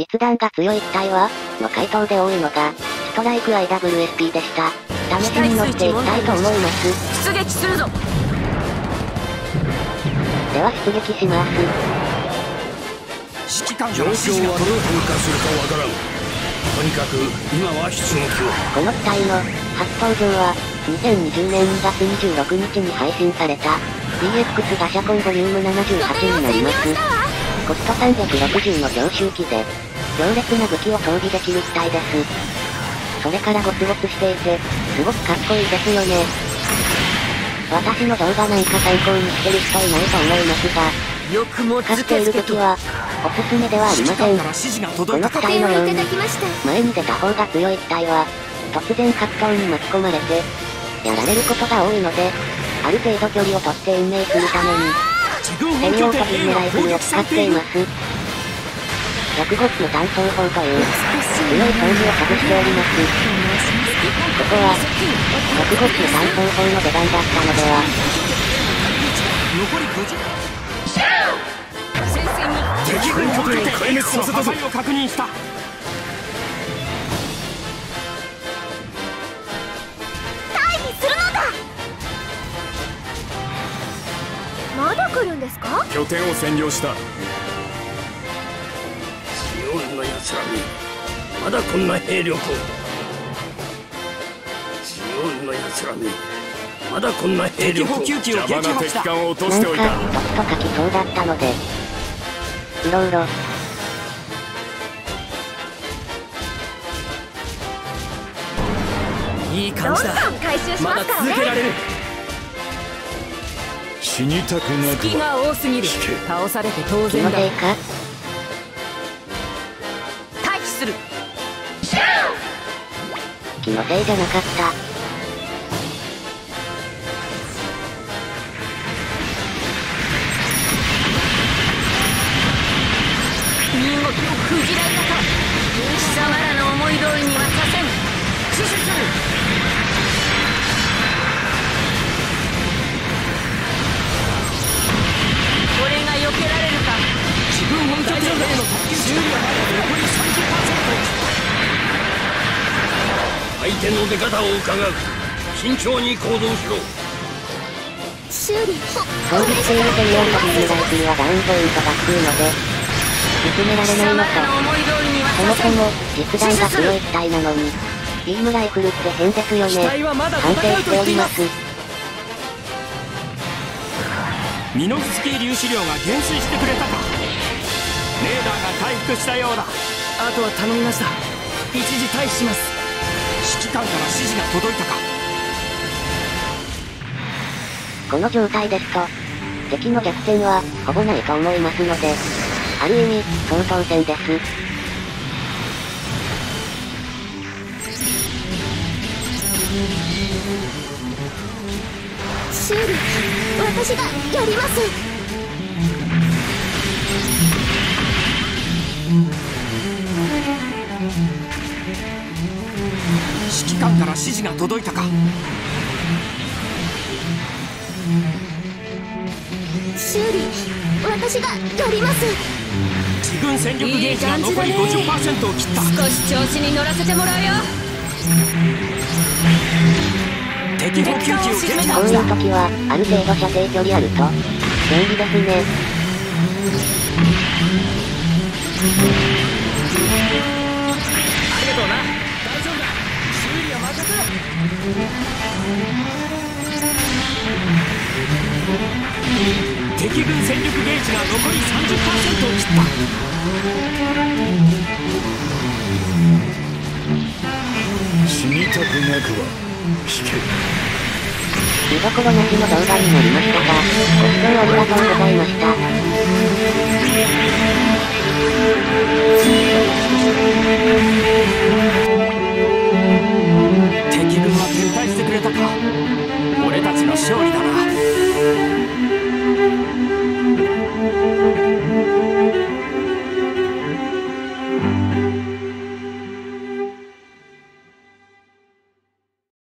実弾が強い機体はの回答で多いのが、ストライク IWSP でした。試しに乗っていきたいと思います。出撃するぞでは出撃します。指揮官状況はどう変化するかわからんとにかく今は出撃をこの機体の初登場は、2020年2月26日に配信された DX ガシャコンボリューム78になります。コスト360の常習機で、強烈な武器を装備できる機体です。それからゴツゴツしていて、すごくかっこいいですよね。私の動画なんか参考にしてる人いないと思いますが、よくも使っている武器は、おすすめではありません。この機体のように、前に出た方が強い機体は、突然格闘に巻き込まれて、やられることが多いので、ある程度距離を取って延命するために、自軍専用本拠点飛び A ライが攻撃フルを使っています。105級単装砲という、強い装備を外しております。ここは、105級単装砲の出番だったのでは、残り5時戦線に敵軍本拠点壊滅させたぞを確認したするのだ。まだ来るんですか？拠点を占領した奴らにまだこんな兵力を。シオンの奴らにまだこんな兵力を敵補給機を撃破した。艦を落となんか、しておいた。ドキと書きそうだったので、うろうろ、いい感じだ。回収しまだますからね続けられる。死にたくなく隙が多すぎる。倒されて当気然だする。気のせいじゃなかった。身動きを封じられたか。貴様らの思い通りにはさせん。死守する手の出方を伺う慎重に行動しろ修理装備している専用飛びライフルはダウンポイントが低いので、進められないのと、らの思い通りにはそもそも実弾が強い機体なのに、ビームライフルって変ですよね。反省しておりま。すすミノフスキー粒子量が減衰してくれたかレーダーが回復したようだあとは頼みました一時退避します指揮官から指示が届いたかこの状態ですと、敵の弱点は、ほぼないと思いますので、ある意味、相当戦です。修理私がやります官から指示が届いたか。修理私がやります。自軍戦力ゲージが残り50%を切った。少し調子に乗らせてもらうよ。敵補給機を撃破こういう時は、ある程度射程距離あると、便利ですね。敵軍戦力ゲージが残り30%を切った。死にたくなくは引け。見どころなしの動画になりましたが、ご視聴ありがとうございました。